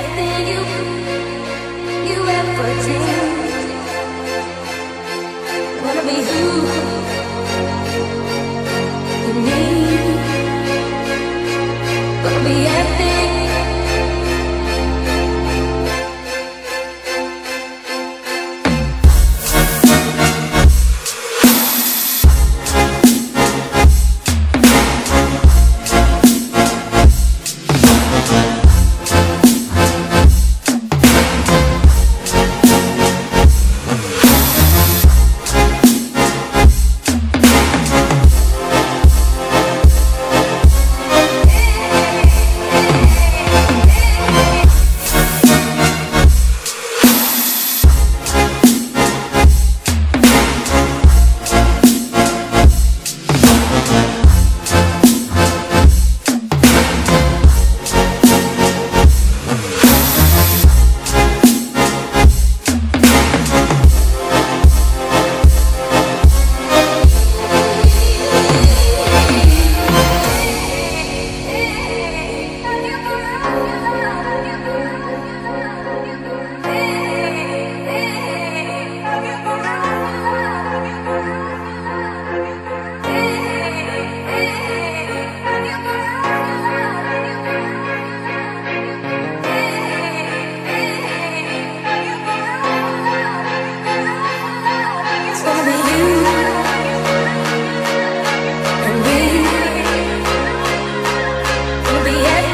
everything you, you ever dreamed. Wanna be who you need.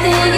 it